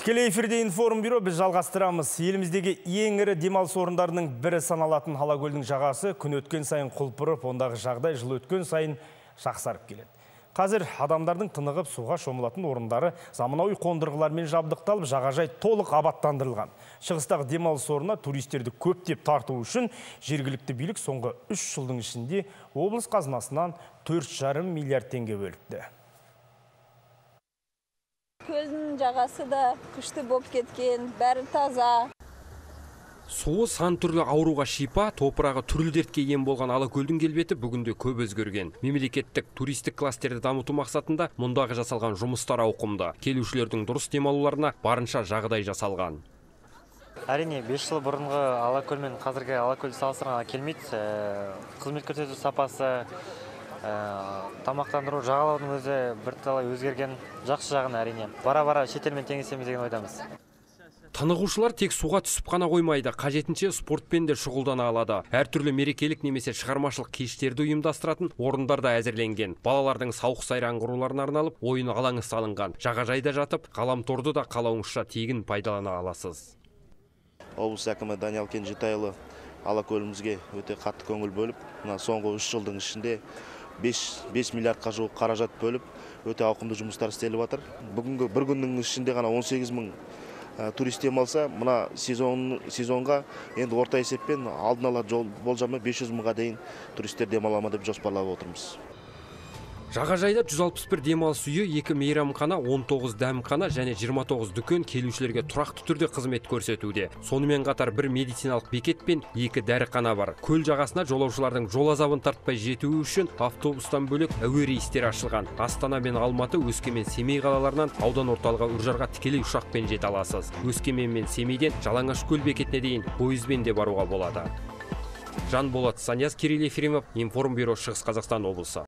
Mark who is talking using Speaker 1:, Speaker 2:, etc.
Speaker 1: Тікелей эфирде информ бюро біз жалғастырамыз. Еліміздегі ең ірі демалыс орындарының бірі саналатын Алакөлдің жағасы күн өткен сайын құлпырып, ондағы жағдай жыл өткен сайын жақсарып келеді. Қазір адамдардың тынығып суға шомылатын орындары заманауи қондырғылармен жабдықталып, жағажай толық абаттандырылған. Шығыстағы демалыс орнына туристерді көптеп тарту үшін жергілікті билік соңғы 3 жылдың ішінде облыс қазынасынан 4,5 миллиард теңге бөліпті.
Speaker 2: Көлдің жағасы да күшті болып кеткен, бәрі таза.
Speaker 3: суы сан түрлі ауруға шипа топырағы түрлі дертке ем болған алакөлдің келбеті бүгінде көп өзгерген. Мемлекеттік туристік кластерді дамыту мақсатында мұндағы жасалған жұмыстар ауқымды. Келушілердің дұрыс демалуларына барынша жағдай жасалған.
Speaker 4: Әрине бес жыл бұрынғы алакөл мен қазіргі алакөлді салыстырғанға келмейді. Ә, қызмет көрсету сапасы тамақтандыру жағалаудың өзі бірталай өзгерген жақсы жағын әрине. Бара бара шетелмен теңесеміз деген ойдамыз.
Speaker 3: Тынығушылар тек суға түсіп қана қоймайды қажетінше спортпен де шұғылдана алады. Әртүрлі мерекелік немесе шығармашылық кештерді ұйымдастыратын орындар да әзірленген. Балалардың сауық сайран құруларына арналып ойын алаңы салынған. Жағажайда жатып ғаламторды да қалауыңызша тегін пайдалана аласыз.
Speaker 5: Облыс әкімі даниал кенжетайұлы алакөлімізге өте қатты көңіл бөліп мына соңғы үш жылдың ішінде 5, миллиардқа жуық қаражат бөліп өте ауқымды жұмыстар істеліп жатыр. Бүгінгі бір күннің ішінде ғана 18 мың турист демалса мына сезон, сезонға енді орта есеппен алдын ала болжамы 500 мыңға дейін туристер демала ма деп жоспарлап отырмыз.
Speaker 3: Жағажайда 161 демалыс үйі екі мейрамхана 19 дәмхана және 29 дүкен келушілерге тұрақты түрде қызмет көрсетуде. Сонымен қатар бір медициналық бекет пен екі дәріхана бар. Көл жағасына жолаушылардың жол азабын тартпай жетуі үшін автобустан бөлек әуе рейстері ашылған. Астана мен алматы өскемен семей қалаларынан аудан орталығы үржарға тікелей ұшақпен жете аласыз. Өскемен мен семейден жалаңашкөл бекетіне дейін пойызбен де баруға болады. Жанболат санияз кирилл ефремов информбюро шығыс қазақстан облысы.